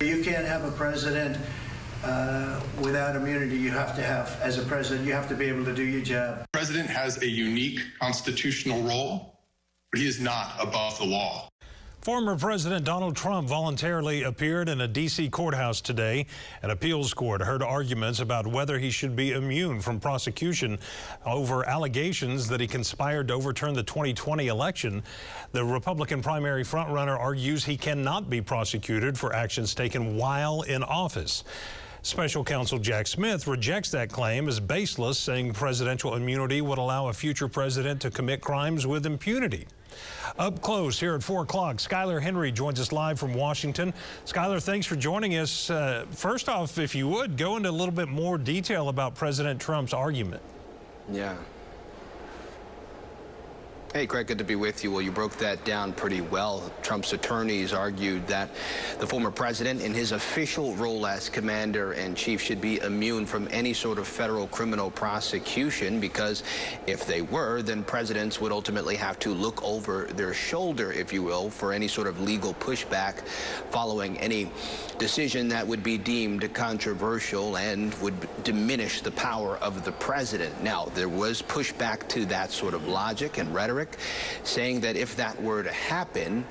You can't have a president uh, without immunity. You have to have, as a president, you have to be able to do your job. The president has a unique constitutional role, but he is not above the law. Former President Donald Trump voluntarily appeared in a D.C. courthouse today. An appeals court heard arguments about whether he should be immune from prosecution over allegations that he conspired to overturn the 2020 election. The Republican primary frontrunner argues he cannot be prosecuted for actions taken while in office. Special counsel Jack Smith rejects that claim as baseless, saying presidential immunity would allow a future president to commit crimes with impunity. Up close here at 4 o'clock, Skyler Henry joins us live from Washington. Skyler, thanks for joining us. Uh, first off, if you would, go into a little bit more detail about President Trump's argument. Yeah. Hey, Craig, good to be with you. Well, you broke that down pretty well. Trump's attorneys argued that the former president, in his official role as commander in chief, should be immune from any sort of federal criminal prosecution because if they were, then presidents would ultimately have to look over their shoulder, if you will, for any sort of legal pushback following any decision that would be deemed controversial and would diminish the power of the president. Now, there was pushback to that sort of logic and rhetoric rhetoric, saying that if that were to happen,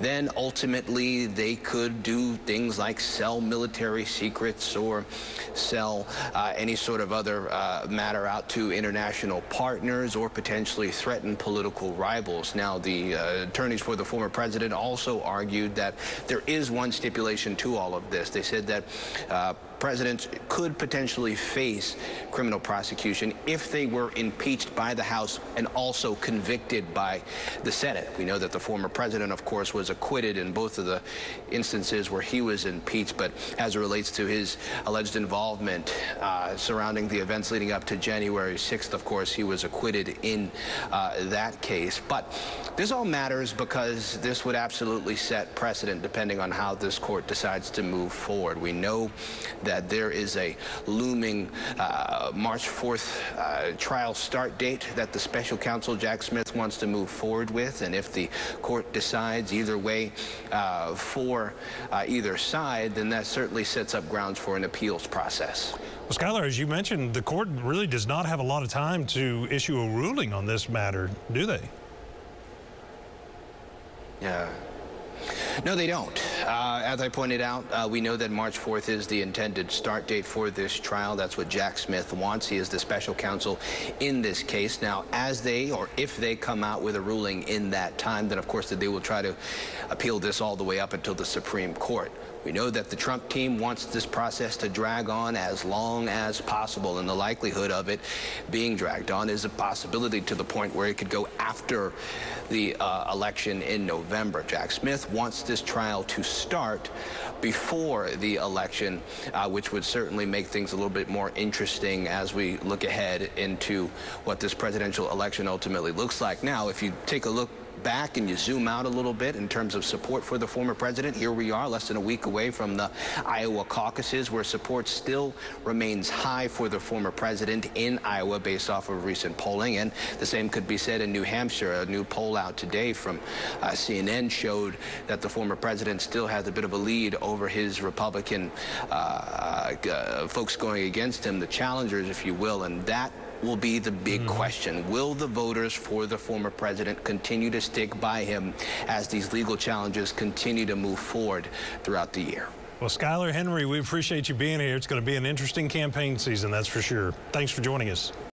then ultimately they could do things like sell military secrets or sell uh, any sort of other uh, matter out to international partners or potentially threaten political rivals. Now, the uh, attorneys for the former president also argued that there is one stipulation to all of this. They said that uh, presidents could potentially face criminal prosecution if they were impeached by the House and also convicted by the Senate. We know that the former president, of course, was acquitted in both of the instances where he was impeached, but as it relates to his alleged involvement uh, surrounding the events leading up to January 6th, of course, he was acquitted in uh, that case. But this all matters because this would absolutely set precedent depending on how this court decides to move forward. We know that there is a looming uh, March 4th uh, trial start date that the special counsel Jack Smith wants to move forward with. And if the court decides either way uh, for uh, either side, then that certainly sets up grounds for an appeals process. Well, Skyler, as you mentioned, the court really does not have a lot of time to issue a ruling on this matter, do they? Yeah. No, they don't. Uh, as I pointed out, uh, we know that March 4th is the intended start date for this trial. That's what Jack Smith wants. He is the special counsel in this case. Now, as they or if they come out with a ruling in that time, then of course they will try to appeal this all the way up until the Supreme Court. We know that the Trump team wants this process to drag on as long as possible, and the likelihood of it being dragged on is a possibility to the point where it could go after the uh, election in November. Jack Smith wants this trial to start before the election, uh, which would certainly make things a little bit more interesting as we look ahead into what this presidential election ultimately looks like. Now, if you take a look back and you zoom out a little bit in terms of support for the former president, here we are less than a week away from the Iowa caucuses where support still remains high for the former president in Iowa based off of recent polling. And the same could be said in New Hampshire. A new poll out today from uh, CNN showed that the former president still has a bit of a lead over his Republican uh, uh, folks going against him, the challengers, if you will. And that will be the big mm. question. Will the voters for the former president continue to stick by him as these legal challenges continue to move forward throughout the year? Well, Skyler Henry, we appreciate you being here. It's going to be an interesting campaign season, that's for sure. Thanks for joining us.